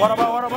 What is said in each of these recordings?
What about, what about?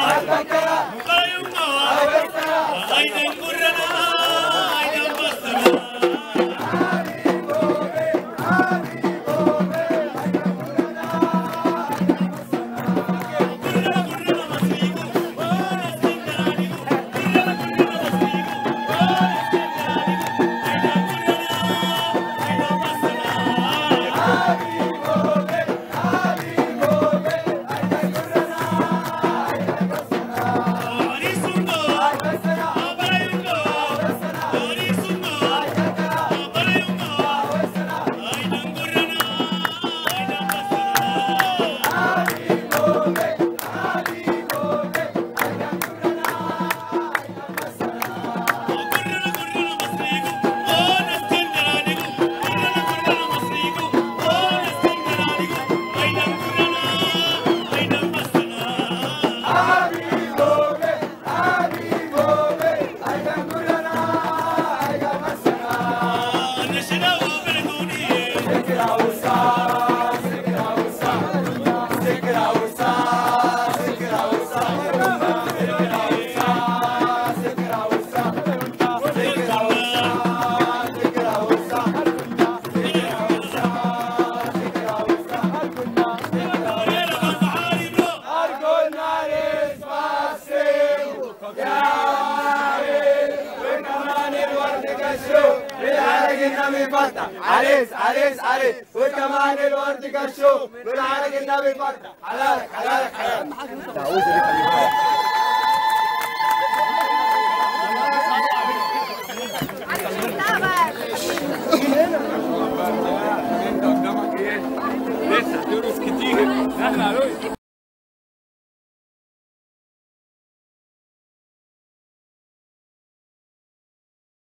Arisunga, Arayunga, 하겠다.